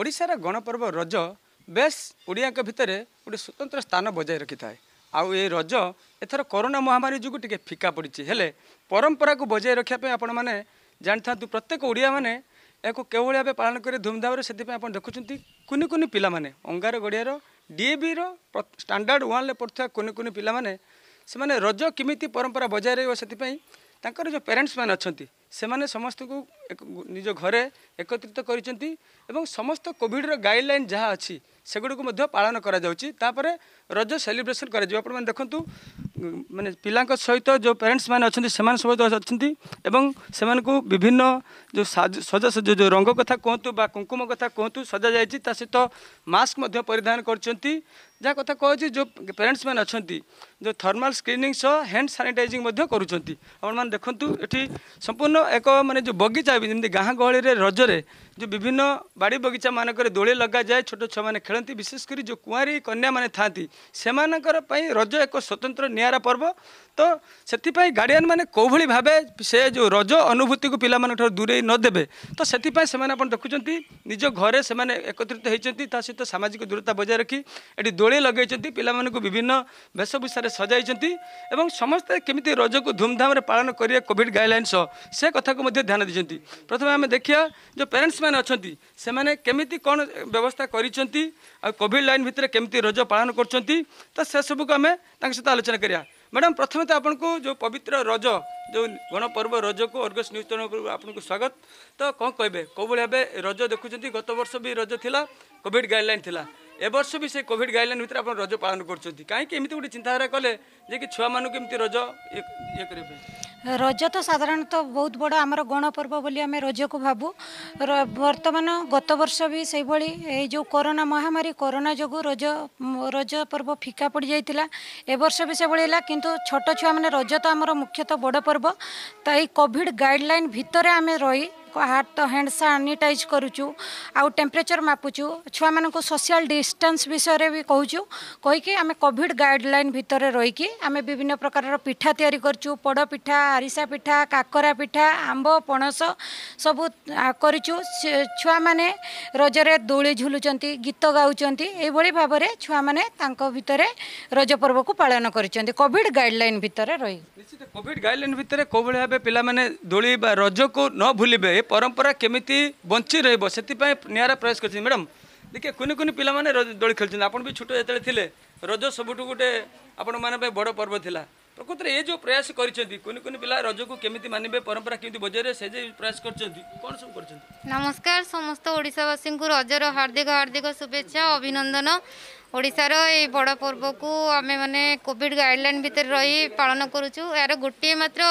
ଓଡ଼ିଶାର ଗଣପର୍ବ ରଜ ବେଶ୍ ଓଡ଼ିଆଙ୍କ ଭିତରେ ଗୋଟେ ସ୍ୱତନ୍ତ୍ର ସ୍ଥାନ ବଜାୟ ରଖିଥାଏ ଆଉ ଏ ରଜ ଏଥର କରୋନା ମହାମାରୀ ଯୋଗୁଁ ଟିକେ ଫିକା ପଡ଼ିଛି ହେଲେ ପରମ୍ପରାକୁ ବଜାୟ ରଖିବା ପାଇଁ ଆପଣମାନେ ଜାଣିଥାନ୍ତୁ ପ୍ରତ୍ୟେକ ଓଡ଼ିଆମାନେ ଏହାକୁ କେଉଁଭଳି ଭାବେ ପାଳନ କରି ଧୁମ୍ଧାମରେ ସେଥିପାଇଁ ଆପଣ ଦେଖୁଛନ୍ତି କୁନି କୁନି ପିଲାମାନେ ଅଙ୍ଗାରଗଡ଼ିଆର ଡି ଏ ବିର ଷ୍ଟାଣ୍ଡାର୍ଡ଼ ୱାନ୍ରେ ପଢ଼ୁଥିବା କୁନି କୁନି ପିଲାମାନେ ସେମାନେ ରଜ କେମିତି ପରମ୍ପରା ବଜାୟ ରହିବ ସେଥିପାଇଁ ତାଙ୍କର ଯେଉଁ ପ୍ୟାରେଣ୍ଟସ୍ମାନେ ଅଛନ୍ତି ସେମାନେ ସମସ୍ତଙ୍କୁ ନିଜ ଘରେ ଏକତ୍ରିତ କରିଛନ୍ତି ଏବଂ ସମସ୍ତ କୋଭିଡ଼ର ଗାଇଡ଼ଲାଇନ୍ ଯାହା ଅଛି ସେଗୁଡ଼ିକୁ ମଧ୍ୟ ପାଳନ କରାଯାଉଛି ତାପରେ ରଜ ସେଲିବ୍ରେସନ୍ କରାଯିବ ଆପଣମାନେ ଦେଖନ୍ତୁ ମାନେ ପିଲାଙ୍କ ସହିତ ଯେଉଁ ପ୍ୟାରେଣ୍ଟସ୍ମାନେ ଅଛନ୍ତି ସେମାନେ ସମସ୍ତ ଅଛନ୍ତି ଏବଂ ସେମାନଙ୍କୁ ବିଭିନ୍ନ ଯେଉଁ ସଜାସଜ ଯେଉଁ ରଙ୍ଗ କଥା କୁହନ୍ତୁ ବା କୁଙ୍କୁମ କଥା କୁହନ୍ତୁ ସଜାଯାଇଛି ତା ସହିତ ମାସ୍କ ମଧ୍ୟ ପରିଧାନ କରୁଛନ୍ତି ଯାହା କଥା କହୁଛି ଯେଉଁ ପ୍ୟାରେଣ୍ଟସ୍ମାନେ ଅଛନ୍ତି ଯେଉଁ ଥର୍ମାଲ୍ ସ୍କ୍ରିନିଂ ସହ ହ୍ୟାଣ୍ଡ ସାନିଟାଇଜିଂ ମଧ୍ୟ କରୁଛନ୍ତି ଆପଣମାନେ ଦେଖନ୍ତୁ ଏଠି ସମ୍ପୂର୍ଣ୍ଣ ଏକ ମାନେ ଯେଉଁ ବଗିଚା ଚାହିଁବି ଯେମିତି ଗାଁ ଗହଳିରେ ରଜରେ जो विभिन्न बाड़ी बगिचा मानक दोली लग जाए छोट छुआ खेलती विशेषकर जो कुआरी कन्या मैंने था रज एक स्वतंत्र निरा पर्व तो से गार्डियान मैंने कौ भाव से जो रज अनुभूति को पिला दूरे नदे तो से देखुं निज घरे से एकत्रित होती सहित सामाजिक दूरता बजाय रखी ये दोली लगे पिला विभिन्न वेशभूषार सजाई समस्ते केमी रज को धूमधाम पालन करेंगे कॉविड गाइडलैंस से कथा को प्रथम आम देखा जो पेरेन्ट्स मैंने अच्छा से मैंने केमी कौन व्यवस्था करोड लाइन भितर के रज पालन कर सब को आम सहित आलोचना कराया मैडम प्रथम तो आपको जो पवित्र रज जो गणपर्व रज को अर्गस न्यूज चैनल आपको स्वागत तो कौन कहे कौ भाव रज देखुंत गत वर्ष भी रज थी कॉविड गाइडलैन थी ए बर्ष भी से कॉविड गाइडलैन भितर आप रज पालन करमी गोटे चिंताधारा कले कि छुआ मानक रज ये करेंगे रज तो साधारण तो बहुत बड़ा आम गणपर्व बोली आम रज को भावु बर्तमान गत वर्ष भी से भाई जो कोरोना महामारी कोरोना जो रज रज पर्व फिका पड़ जाता ए वर्ष भी से भाई कि छोट छुआ मैंने रज तो आम मुख्यतः बड़ पर्व तो ये कॉविड गाइडल भितर आम रही ହାତ ତ ହ୍ୟାଣ୍ଡ ସାନିଟାଇଜ୍ କରୁଛୁ ଆଉ ଟେମ୍ପରେଚର୍ ମାପୁଛୁ ଛୁଆମାନଙ୍କୁ ସୋସିଆଲ୍ ଡିଷ୍ଟାନ୍ସ ବିଷୟରେ ବି କହୁଛୁ କହିକି ଆମେ କୋଭିଡ଼ ଗାଇଡ଼ଲାଇନ୍ ଭିତରେ ରହିକି ଆମେ ବିଭିନ୍ନ ପ୍ରକାରର ପିଠା ତିଆରି କରୁଛୁ ପୋଡ଼ ପିଠା ଆରିସା ପିଠା କାକରା ପିଠା ଆମ୍ବ ପଣସ ସବୁ କରିଛୁ ଛୁଆମାନେ ରଜରେ ଦୋଳି ଝୁଲୁଛନ୍ତି ଗୀତ ଗାଉଛନ୍ତି ଏଇଭଳି ଭାବରେ ଛୁଆମାନେ ତାଙ୍କ ଭିତରେ ରଜ ପର୍ବକୁ ପାଳନ କରିଛନ୍ତି କୋଭିଡ଼ ଗାଇଡ଼ଲାଇନ୍ ଭିତରେ ରହି କୋଭିଡ଼ ଗାଇଡ଼ଲାଇନ୍ ଭିତରେ କେଉଁଭଳି ଭାବେ ପିଲାମାନେ ଦୋଳି ବା ରଜକୁ ନ ଭୁଲିବେ ଏ म्परा केही निरा प्रयास गरिन्छ म्याडम देखि पिला माने पिमा दोली खेल आोटे रज सबुठु गएर बड पर्व था प्रकृत प्रयास गरिन्छ कुनै पिला पिया रजको केमिति मानवे परम्परा के बजाएर से प्रयास गरिन्छ नमस्कार समस्त ओडावासी रज र हार्दिक हार्दिक शुभेच्छा अभिनन्दन ଓଡ଼ିଶାର ଏଇ ବଡ଼ ପର୍ବକୁ ଆମେମାନେ କୋଭିଡ଼ ଗାଇଡ଼ଲାଇନ୍ ଭିତରେ ରହି ପାଳନ କରୁଛୁ ଏହାର ଗୋଟିଏ ମାତ୍ର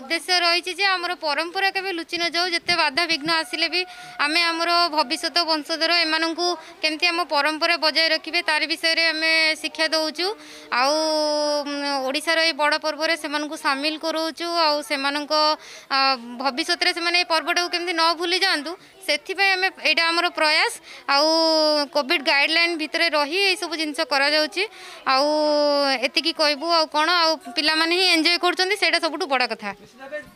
ଉଦ୍ଦେଶ୍ୟ ରହିଛି ଯେ ଆମର ପରମ୍ପରା କେବେ ଲୁଚି ନଯାଉ ଯେତେ ବାଧାବିଘ୍ନ ଆସିଲେ ବି ଆମେ ଆମର ଭବିଷ୍ୟତ ବଂଶଧର ଏମାନଙ୍କୁ କେମିତି ଆମ ପରମ୍ପରା ବଜାୟ ରଖିବେ ତାରି ବିଷୟରେ ଆମେ ଶିକ୍ଷା ଦେଉଛୁ ଆଉ ଓଡ଼ିଶାର ଏଇ ବଡ଼ ପର୍ବରେ ସେମାନଙ୍କୁ ସାମିଲ କରାଉଛୁ ଆଉ ସେମାନଙ୍କ ଭବିଷ୍ୟତରେ ସେମାନେ ଏ ପର୍ବଟାକୁ କେମିତି ନ ଭୁଲି ଯାଆନ୍ତୁ ସେଥିପାଇଁ ଆମେ ଏଇଟା ଆମର ପ୍ରୟାସ ଆଉ କୋଭିଡ଼ ଗାଇଡ଼ଲାଇନ୍ ଭିତରେ ରହି ଏଇସବୁ ଜିନିଷ କରାଯାଉଛି ଆଉ ଏତିକି କହିବୁ ଆଉ କ'ଣ ଆଉ ପିଲାମାନେ ହିଁ ଏନ୍ଜୟ କରୁଛନ୍ତି ସେଇଟା ସବୁଠୁ ବଡ଼ କଥା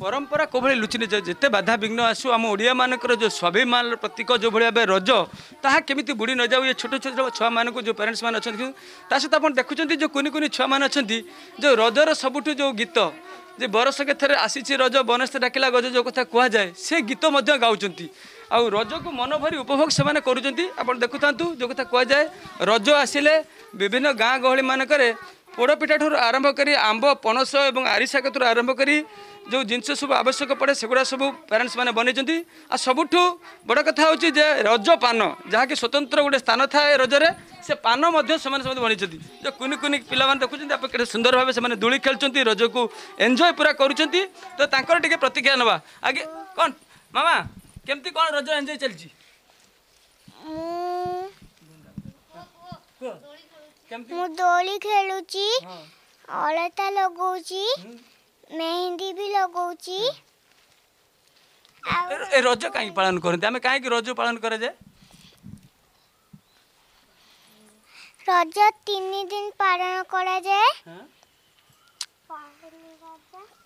ପରମ୍ପରା କୋଭଳି ଲୁଚିନି ଯେତେ ବାଧାବିଘ୍ନ ଆସୁ ଆମ ଓଡ଼ିଆମାନଙ୍କର ଯେଉଁ ସ୍ୱାଭିମାନର ପ୍ରତୀକ ଯେଉଁଭଳି ଭାବେ ରଜ ତାହା କେମିତି ବୁଡ଼ି ନଯାଉ ଏ ଛୋଟ ଛୋଟ ଛୁଆମାନଙ୍କୁ ଯେଉଁ ପ୍ୟାରେଣ୍ଟସ୍ମାନେ ଅଛନ୍ତି ତା ସହିତ ଆପଣ ଦେଖୁଛନ୍ତି ଯେଉଁ କୁନି କୁନି ଛୁଆମାନେ ଅଛନ୍ତି ଯେଉଁ ରଜର ସବୁଠୁ ଯେଉଁ ଗୀତ ଯେ ବରଷକେ ଥରେ ଆସିଛି ରଜ ବନସ୍ତେ ଡାକିଲା ଗଜ ଯେଉଁ କଥା କୁହାଯାଏ ସେ ଗୀତ ମଧ୍ୟ ଗାଉଛନ୍ତି ଆଉ ରଜକୁ ମନ ଭରି ଉପଭୋଗ ସେମାନେ କରୁଛନ୍ତି ଆପଣ ଦେଖୁଥାନ୍ତୁ ଯେଉଁ କଥା କୁହାଯାଏ ରଜ ଆସିଲେ ବିଭିନ୍ନ ଗାଁ ଗହଳିମାନଙ୍କରେ ପୋଡ଼ପିଠାଠାରୁ ଆରମ୍ଭ କରି ଆମ୍ବ ପଣସ ଏବଂ ଆରିସା କତୁରୁ ଆରମ୍ଭ କରି ଯେଉଁ ଜିନିଷ ସବୁ ଆବଶ୍ୟକ ପଡ଼େ ସେଗୁଡ଼ା ସବୁ ପ୍ୟାରେଣ୍ଟସ୍ ମାନେ ବନେଇଛନ୍ତି ଆଉ ସବୁଠୁ ବଡ଼ କଥା ହେଉଛି ଯେ ରଜ ପାନ ଯାହାକି ସ୍ୱତନ୍ତ୍ର ଗୋଟେ ସ୍ଥାନ ଥାଏ ରଜରେ ସେ ପାନ ମଧ୍ୟ ସେମାନେ ସେମାନେ ବନେଇଛନ୍ତି ଯେ କୁନି କୁନି ପିଲାମାନେ ଦେଖୁଛନ୍ତି ଆପଣ କେତେ ସୁନ୍ଦର ଭାବେ ସେମାନେ ଦୋଳି ଖେଳୁଛନ୍ତି ରଜକୁ ଏନ୍ଜୟ ପୁରା କରୁଛନ୍ତି ତ ତାଙ୍କର ଟିକେ ପ୍ରତିକ୍ରିୟା ନେବା ଆଜ୍ଞା କ'ଣ ମାମା କେମିତି କ'ଣ ରଜ ଏନ୍ଜୟ ଚାଲିଛି ମୁଁ ଦୋଳି ଖେଳୁଛି ଅଳତା ଲଗାଉଛି ମେହେନ୍ଦି ବି ଲଗାଉଛି ରଜ କାହିଁକି ପାଳନ କରନ୍ତି ଆମେ କାହିଁକି ରଜ ପାଳନ କରାଯାଏ ରଜ ତିନି ଦିନ ପାଳନ କରାଯାଏ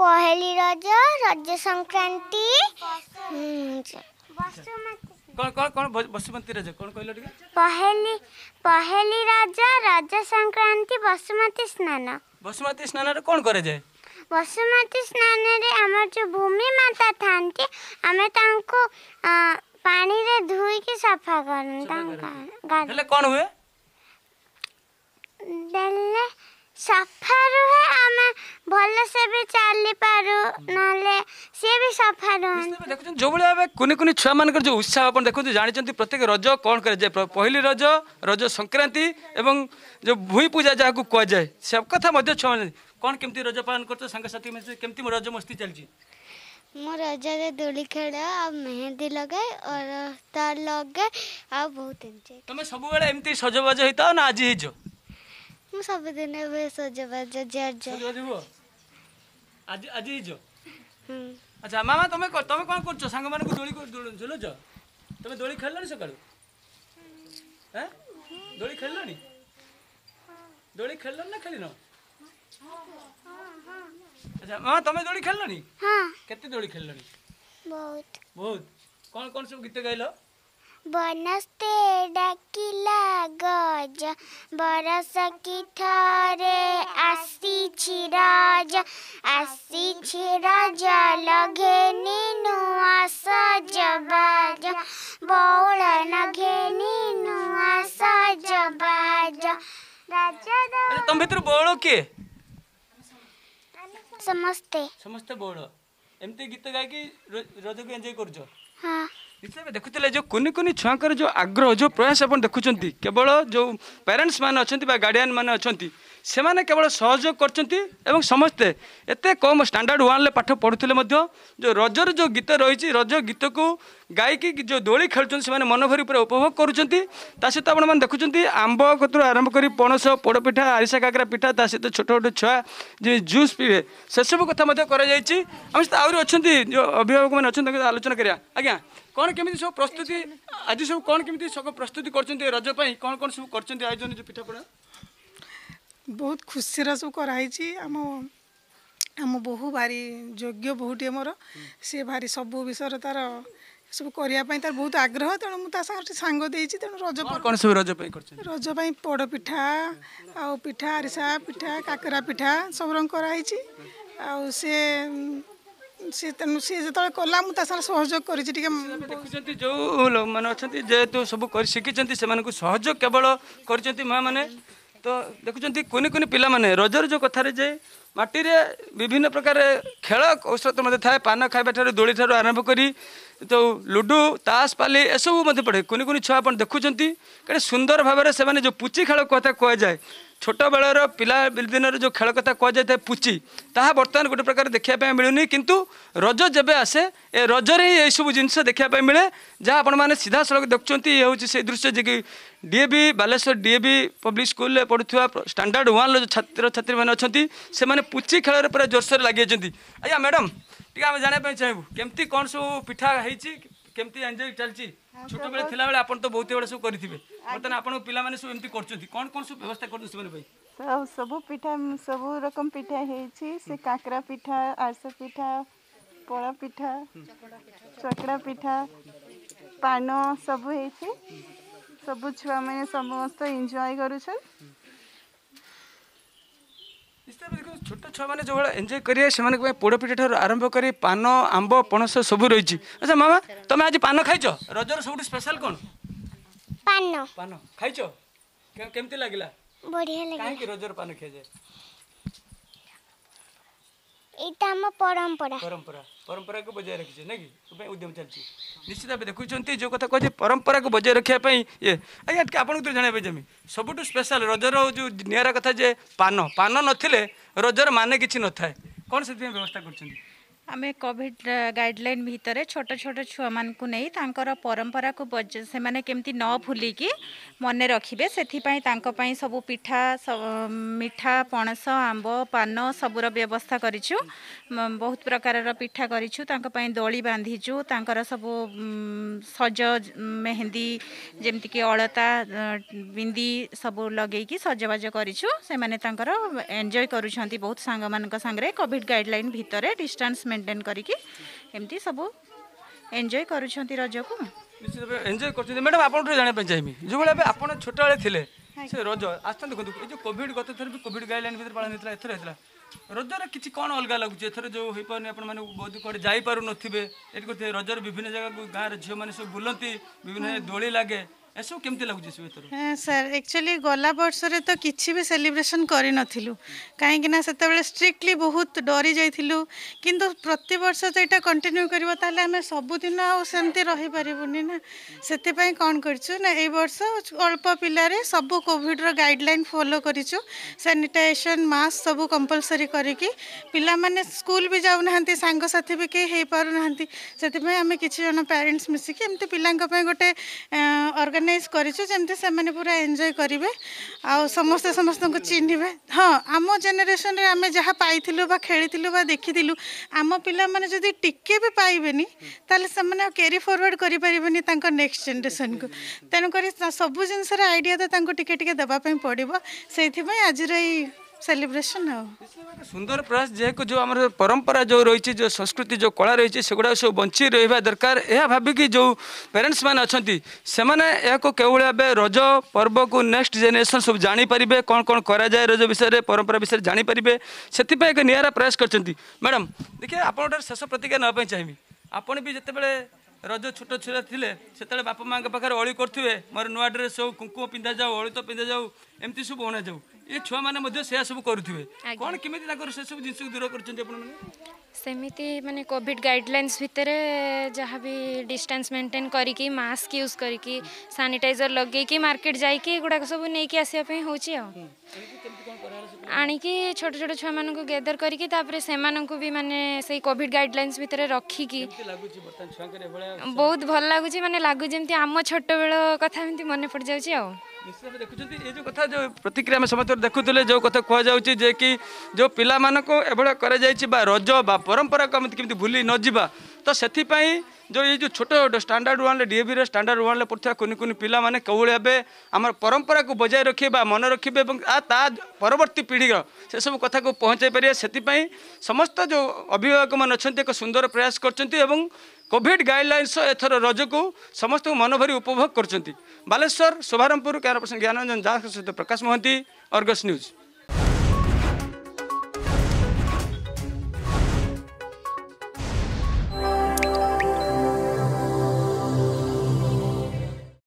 ପହେଲି ରଜ ରଜ ସଂକ୍ରାନ୍ତି କଣ କଣ କଣ ବସୁମତୀ ରଜ କଣ କହିଲ ଟିକେ ପହେଲି ପହେଲି ରଜ ରଜ ସଂକ୍ରାନ୍ତି ବସୁମତୀ ସ୍ନାନ ବସୁମତୀ ସ୍ନାନରେ କଣ କରାଯାଏ ବସୁମତୀ ସ୍ନାନରେ ଆମର ଯେଉଁ ଭୂମି ମାତା ଥାନ୍ତି ଆମେ ତାଙ୍କୁ ପାଣିରେ ଧୋଇକି ସଫା କରନ୍ତି ତାଙ୍କ ହେଲେ କଣ ହୁଏ ଦେଲେ ସଫା ରୁହେ ଆମେ ଭଲସେ ବି ଚାଲି ପାରୁ ନହେଲେ ସିଏ ବି ସଫା ରୁହନ୍ତି ଦେଖୁଛନ୍ତି ଯୋଉଭଳି ଭାବେ କୁନି କୁନି ଛୁଆମାନଙ୍କର ଯେଉଁ ଉତ୍ସାହ ଆପଣ ଦେଖନ୍ତୁ ଜାଣିଛନ୍ତି ପ୍ରତ୍ୟେକ ରଜ କ'ଣ କରାଯାଏ ପହିଲି ରଜ ରଜ ସଂକ୍ରାନ୍ତି ଏବଂ ଯେଉଁ ଭୂଇଁ ପୂଜା ଯାହାକୁ କୁହାଯାଏ ସେ କଥା ମଧ୍ୟ ଛୁଆମାନେ କ'ଣ କେମିତି ରଜ ପାଳନ କରୁଛ ସାଙ୍ଗସାଥି ମିଶି କେମିତି ରଜ ମସ୍ତି ଚାଲିଛି ମୁଁ ରଜରେ ଦୋଳି ଖେଳେ ଆଉ ମେହେନ୍ଦି ଲଗାଏ ଅରସ୍ତା ଲଗାଏ ଆଉ ବହୁତ ଏନ୍ଜୟ ତମେ ସବୁବେଳେ ଏମିତି ସଜବାଜ ହେଇଥାଅ ନା ଆଜି ହେଇଛ ମୁଁ ସବୁଦିନ ଏବେ ସଜବାଜ ଜର୍ଜ ଆଜି ଆଜି ହେଇଛ ଆଚ୍ଛା ମାମା ତମେ ତମେ କ'ଣ କରୁଛ ସାଙ୍ଗମାନଙ୍କୁ ଦୋଳି ଝୁଲୁଛ ତମେ ଦୋଳି ଖେଳିଲଣି ସକାଳୁ ଦୋଳି ଖେଳିଲଣି ଦୋଳି ଖେଳିଲଣି ନା ଖେଳିନ ଆଚ୍ଛା ମାମା ତମେ ଦୋଳି ଖେଳିଲଣି କେତେ ଦୋଳି ଖେଳିଲଣି ବହୁତ କ'ଣ କ'ଣ ସବୁ ଗୀତ ଗାଇଲ बनस्ते डाकिला गज बरस की थरे आसी रज आसी रज लगेनी नुआ सजबाज बौल नघेनी नुआ सजबाज तुम भितर बौल किए समस्ते समस्ते बौल एमती गीत गाई रोज को एंजॉय कर हाँ ନିଶ୍ଚୟ ଦେଖୁଥିଲେ ଯେଉଁ କୁନି କୁନି ଛୁଆଙ୍କର ଯେଉଁ ଆଗ୍ରହ ଯେଉଁ ପ୍ରୟାସ ଆପଣ ଦେଖୁଛନ୍ତି କେବଳ ଯେଉଁ ପ୍ୟାରେଣ୍ଟସ୍ ମାନେ ଅଛନ୍ତି ବା ଗାର୍ଡ଼ିଆନ୍ ମାନେ ଅଛନ୍ତି ସେମାନେ କେବଳ ସହଯୋଗ କରିଛନ୍ତି ଏବଂ ସମସ୍ତେ ଏତେ କମ୍ ଷ୍ଟାଣ୍ଡାର୍ଡ଼ ୱାନ୍ରେ ପାଠ ପଢ଼ୁଥିଲେ ମଧ୍ୟ ଯେଉଁ ରଜର ଯେଉଁ ଗୀତ ରହିଛି ରଜ ଗୀତକୁ ଗାଈକି ଯେଉଁ ଦୋଳି ଖେଳୁଛନ୍ତି ସେମାନେ ମନଭରି ଉପରେ ଉପଭୋଗ କରୁଛନ୍ତି ତା ସହିତ ଆପଣମାନେ ଦେଖୁଛନ୍ତି ଆମ୍ବ କତୁରୁ ଆରମ୍ଭ କରି ପଣସ ପୋଡ଼ପିଠା ଆରିସା କାକରା ପିଠା ତା ସହିତ ଛୋଟ ଛୋଟ ଛୁଆ ଯିଏ ଜୁସ୍ ପିଇବେ ସେସବୁ କଥା ମଧ୍ୟ କରାଯାଇଛି ଆମ ସହିତ ଆହୁରି ଅଛନ୍ତି ଯେଉଁ ଅଭିଭାବକମାନେ ଅଛନ୍ତି ତାଙ୍କ ଆଲୋଚନା କରିବା ଆଜ୍ଞା କ'ଣ କେମିତି ସବୁ ପ୍ରସ୍ତୁତି ଆଜି ସବୁ କ'ଣ କେମିତି ସବୁ ପ୍ରସ୍ତୁତି କରୁଛନ୍ତି ରଜ ପାଇଁ କ'ଣ କ'ଣ ସବୁ କରିଛନ୍ତି ଆୟୋଜନ ଯେଉଁ ପିଠାପଣା ବହୁତ ଖୁସିର ସବୁ କରାହେଇଛି ଆମ ଆମ ବୋହୁ ଭାରି ଯୋଗ୍ୟ ବୋହୁଟିଏ ମୋର ସିଏ ଭାରି ସବୁ ବିଷୟରେ ତା'ର ସବୁ କରିବା ପାଇଁ ତାର ବହୁତ ଆଗ୍ରହ ତେଣୁ ମୁଁ ତା ସାଙ୍ଗରେ ସାଙ୍ଗ ଦେଇଛି ତେଣୁ ରଜ କ'ଣ ସବୁ ରଜ ପାଇଁ କରିଛନ୍ତି ରଜ ପାଇଁ ପୋଡ଼ ପିଠା ଆଉ ପିଠା ଆରିସା ପିଠା କାକରା ପିଠା ସବୁ ରଙ୍ଗ କରାହେଇଛି ଆଉ ସିଏ ସିଏ ତେଣୁ ସିଏ ଯେତେବେଳେ କଲା ମୁଁ ତା ସାଙ୍ଗରେ ସହଯୋଗ କରିଛି ଟିକେ ଦେଖୁଛନ୍ତି ଯେଉଁ ଲୋକମାନେ ଅଛନ୍ତି ଯେହେତୁ ସବୁ କରି ଶିଖିଛନ୍ତି ସେମାନଙ୍କୁ ସହଯୋଗ କେବଳ କରିଛନ୍ତି ମାନେ ତ ଦେଖୁଛନ୍ତି କୁନି କୁନି ପିଲାମାନେ ରଜର ଯେଉଁ କଥାରେ ଯେ ମାଟିରେ ବିଭିନ୍ନ ପ୍ରକାର ଖେଳ ଔଷଧ ମଧ୍ୟ ଥାଏ ପାନ ଖାଇବା ଠାରୁ ଦୋଳି ଠାରୁ ଆରମ୍ଭ କରି ଯେଉଁ ଲୁଡ଼ୁ ତାସ୍ ପାଲି ଏସବୁ ମଧ୍ୟ ପଢ଼େ କୁନି କୁନି ଛୁଆ ଆପଣ ଦେଖୁଛନ୍ତି କାରଣ ସୁନ୍ଦର ଭାବରେ ସେମାନେ ଯେଉଁ ପୁଚି ଖେଳ କଥା କୁହାଯାଏ छोट बेलर पिला दिन जो खेल कथा कह जाए पुची ता बर्तमान गोटे प्रकार देखापी मिलूनी कितु रज जब आसे ए रजरे ही यही सब जिन देखापी मिले जहाँ आपने सीधा सड़क देखते ये हूँ से दृश्य जी कि डीए भी बालेश्वर डीए भी पब्लिक स्कूल पढ़ुता स्टाण्डार्ड व्वान छात्र छात्री मैंने से मैंने पुची खेल पूरा जोरसोर लगे अज्ञा मैडम टी आम जानापी चाहेबू कमी कौन सब पिठा होमती एंजय चलती ଛୋଟ ବେଳେ ଥିଲା ବେଳେ ଆପଣ ତ ବହୁତ ବେଳେ ସବୁ କରିଥିବେ ବର୍ତ୍ତମାନ ଆପଣଙ୍କ ପିଲାମାନେ ସବୁ ଏମିତି କରୁଛନ୍ତି କ'ଣ କ'ଣ ସବୁ ବ୍ୟବସ୍ଥା କରୁଛନ୍ତି ସେମାନେ ପାଇଁ ସବୁ ପିଠା ସବୁ ରକମ ପିଠା ହେଇଛି ସେ କାକରା ପିଠା ଆରିଷ ପିଠା ପୋଡ଼ ପିଠା ଚକଡ଼ା ପିଠା ପାନ ସବୁ ହେଇଛି ସବୁ ଛୁଆମାନେ ସମସ୍ତେ ଏନ୍ଜୟ କରୁଛନ୍ତି ଛୋଟ ଛୁଆମାନେ ଯେଉଁଭଳିଆ ଏନ୍ଜୟ କରିବେ ସେମାନଙ୍କ ପାଇଁ ପୋଡ଼ ଠାରୁ ଆରମ୍ଭ କରି ପାନ ଆମ୍ବ ପଣସ ସବୁ ରହିଛି ଆଚ୍ଛା ମାମା ତମେ ଆଜି ପାନ ଖାଇଛ ରଜର ସବୁଠୁ ସ୍ପେଶାଲ କ'ଣ ଖାଇଛ କେମିତି ଲାଗିଲା ପରମ୍ପରା ପରମ୍ପରା କଥା କହୁଛି ପରମ୍ପରାକୁ ବଜାୟ ରଖିବା ପାଇଁ ଇଏ ଆଜ୍ଞା ଟିକେ ଆପଣଙ୍କୁ ଜଣାଇବେ ଜମି ସବୁଠୁ ସ୍ପେଶାଲ ରଜର ଯେଉଁ ନିଆରା କଥା ଯେ ପାନ ପାନ ନଥିଲେ ରଜର ମାନେ କିଛି ନଥାଏ କ'ଣ ସେଥିପାଇଁ ବ୍ୟବସ୍ଥା କରୁଛନ୍ତି ଆମେ କୋଭିଡ଼ ଗାଇଡ଼ଲାଇନ୍ ଭିତରେ ଛୋଟ ଛୋଟ ଛୁଆମାନଙ୍କୁ ନେଇ ତାଙ୍କର ପରମ୍ପରାକୁ ସେମାନେ କେମିତି ନ ଭୁଲିକି ମନେ ରଖିବେ ସେଥିପାଇଁ ତାଙ୍କ ପାଇଁ ସବୁ ପିଠା ମିଠା ପଣସ ଆମ୍ବ ପାନ ସବୁର ବ୍ୟବସ୍ଥା କରିଛୁ ବହୁତ ପ୍ରକାରର ପିଠା କରିଛୁ ତାଙ୍କ ପାଇଁ ଦୋଳି ବାନ୍ଧିଛୁ ତାଙ୍କର ସବୁ ସଜ ମେହେନ୍ଦି ଯେମିତିକି ଅଳତା ବିନ୍ଦି ସବୁ ଲଗେଇକି ସଜବାଜ କରିଛୁ ସେମାନେ ତାଙ୍କର ଏନ୍ଜୟ କରୁଛନ୍ତି ବହୁତ ସାଙ୍ଗମାନଙ୍କ ସାଙ୍ଗରେ କୋଭିଡ଼ ଗାଇଡ଼ଲାଇନ୍ ଭିତରେ ଡିଷ୍ଟାନ୍ସ ମେଣ୍ଟେନ୍ मेंटेन करके कर रज को एंजय कर मैडम आप जानापी चाहिए जो भाई आप छोटे बेले थे रज आसान देखो ये गत थर भी कॉविड गाइडल भर पालन होता है एथर रजर किसी कौन अलग लगुच एथर जो हो पार नहीं आप बहुत कड़े जापे ये कहते रजर विभिन्न जगह गाँव रे सब बुलती विभिन्न दोली लगे ଏସବୁ କେମିତି ଲାଗୁଛି ସେ ହଁ ସାର୍ ଆକ୍ଚୁଆଲି ଗଲା ବର୍ଷରେ ତ କିଛି ବି ସେଲିବ୍ରେସନ୍ କରିନଥିଲୁ କାହିଁକିନା ସେତେବେଳେ ଷ୍ଟ୍ରିକ୍ଟଲି ବହୁତ ଡରି ଯାଇଥିଲୁ କିନ୍ତୁ ପ୍ରତିବର୍ଷ ତ ଏଇଟା କଣ୍ଟିନ୍ୟୁ କରିବ ତାହେଲେ ଆମେ ସବୁଦିନ ଆଉ ସେମିତି ରହିପାରିବୁନି ନା ସେଥିପାଇଁ କ'ଣ କରିଛୁ ନା ଏଇ ବର୍ଷ ଅଳ୍ପ ପିଲାରେ ସବୁ କୋଭିଡ଼ର ଗାଇଡ଼ଲାଇନ୍ ଫଲୋ କରିଛୁ ସାନିଟାଇଜେସନ୍ ମାସ୍କ ସବୁ କମ୍ପଲସରି କରିକି ପିଲାମାନେ ସ୍କୁଲ ବି ଯାଉନାହାନ୍ତି ସାଙ୍ଗସାଥି ବି କେହି ହେଇପାରୁନାହାନ୍ତି ସେଥିପାଇଁ ଆମେ କିଛି ଜଣ ପ୍ୟାରେଣ୍ଟସ୍ ମିଶିକି ଏମିତି ପିଲାଙ୍କ ପାଇଁ ଗୋଟେ ଅର୍ଗାନାଇଜ୍ पुरा एन्जय गरे आउँ समे समस्तु चिह्ने हाम्रो जेनेरेसन जहाँ पाइँदा खेल्थु देखिँ आम पहिला टिकेबि पाबेनी तारिफरवर्ड गरिपारेन तेक्स जेनरेसनको तेणुकरी सबै जिस र आइडिया तपाईँ पर्व त्यहीप आज र यही सेलिब्रेशन है सुंदर प्रयास जेहेतु जो आम परंपरा जो रही जो संस्कृति जो कला रही से सब बंची रहा दरकार यह भाविकी जो पेरेन्ट्स मैंने अच्छा से केवल भाव रज पर्व को नेक्स्ट जेनेसन सब जापर कौन कौन कराए रज विषय परंपरा विषय जानीपर से एक निरा प्रयास कर मैडम देखिए आप शेष प्रतिज्ञा नापी चाहिए आपण भी जितेबाला ରଜ ଛୋଟ ଛୁଆ ଥିଲେ ସେତେବେଳେ ବାପା ମାଆଙ୍କ ପାଖରେ ଅଳି କରୁଥିବେ ମୋର ନୂଆ ଡ୍ରେସ୍ ହଉ କୁଙ୍କୁମ ପିନ୍ଧାଯାଉ ଅଳିତ ପିନ୍ଧାଯାଉ ଏମିତି ସବୁ ଅଣାଯାଉ ଏ ଛୁଆମାନେ ମଧ୍ୟ ସେୟା ସବୁ କରୁଥିବେ କ'ଣ କେମିତି ତାଙ୍କର ସେସବୁ ଜିନିଷକୁ ଦୂର କରୁଛନ୍ତି ଆପଣମାନେ ସେମିତି ମାନେ କୋଭିଡ଼ ଗାଇଡ଼ଲାଇନ୍ସ ଭିତରେ ଯାହା ବି ଡିଷ୍ଟାନ୍ସ ମେଣ୍ଟେନ୍ କରିକି ମାସ୍କ ୟୁଜ୍ କରିକି ସାନିଟାଇଜର୍ ଲଗେଇକି ମାର୍କେଟ ଯାଇକି ଏଗୁଡ଼ାକ ସବୁ ନେଇକି ଆସିବା ପାଇଁ ହେଉଛି ଆଉ ଆଣିକି ଛୋଟ ଛୋଟ ଛୁଆମାନଙ୍କୁ ଗେଦର କରିକି ତାପରେ ସେମାନଙ୍କୁ ବି ମାନେ ସେଇ କୋଭିଡ଼ ଗାଇଡ଼ଲାଇନ୍ସ ଭିତରେ ରଖିକି ବହୁତ ଭଲ ଲାଗୁଛି ମାନେ ଲାଗୁଛି ଯେମିତି ଆମ ଛୋଟବେଳ କଥା ଏମିତି ମନେ ପଡ଼ିଯାଉଛି ଆଉ ଦେଖୁଛନ୍ତି ଏ ଯେଉଁ କଥା ଯେଉଁ ପ୍ରତିକ୍ରିୟା ଆମେ ସମସ୍ତେ ଦେଖୁଥିଲେ ଯେଉଁ କଥା କୁହାଯାଉଛି ଯେ କି ଯେଉଁ ପିଲାମାନଙ୍କୁ ଏଭଳିଆ କରାଯାଇଛି ବା ରଜ ବା ପରମ୍ପରାକୁ ଆମେ କେମିତି ଭୁଲି ନ ଯିବା ତ ସେଥିପାଇଁ जो एउटा छोटो स्टाडाड वान्ड डिएभी र स्डार्ड वार्ल्डले पढ्छु कुनै कुन पहिला केही भाव को बजाइ रखे मन रे ता पवर्ती पिढी र त्यस कथा पहुँच पारेसम्म समस्त जो अभिभावक म अहिले एक सुंदर प्रयास गर्छ कोभिड गाइडल एथर को समस्त मन भरी उपभोग गर्छ बालेश्वर ज्ञान रंजन दास सहित प्रकाश महाति अर्गस न्यूज़